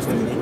Gracias.